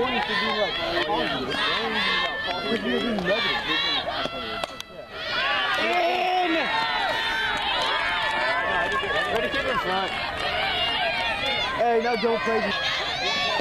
warning should be like positive. The only reason about positive is being negative. In! Way to keep in front. Hey, now don't play.